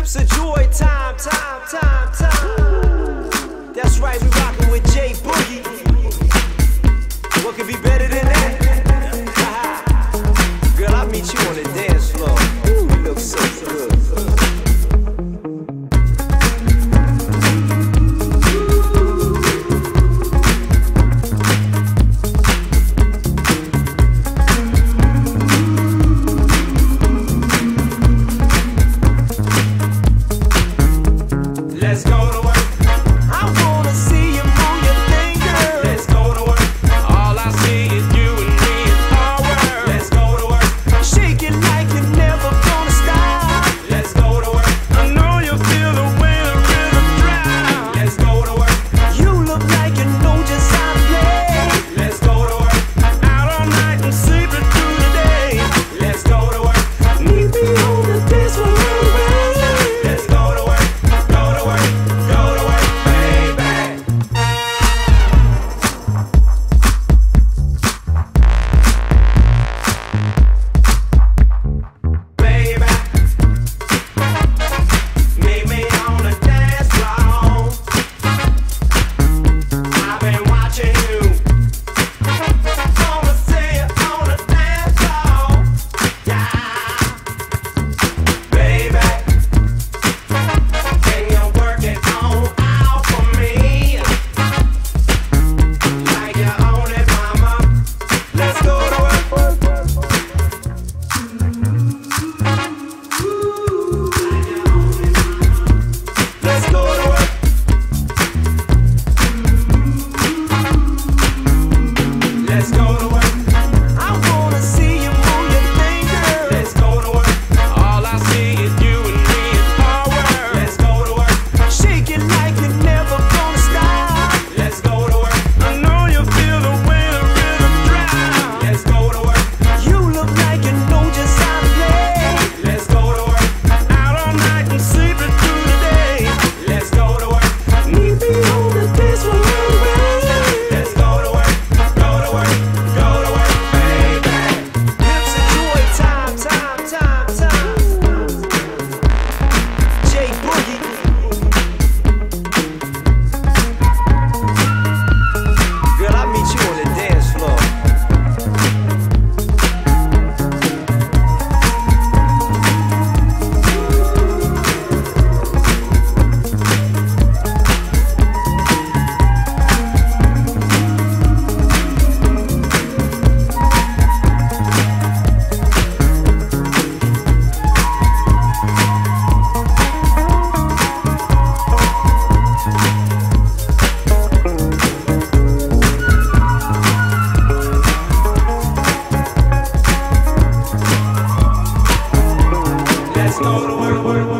Pimps of Joy, time, time, time, time. That's right, we rockin' with J. Boogie. What could be better than that? Let's go to work.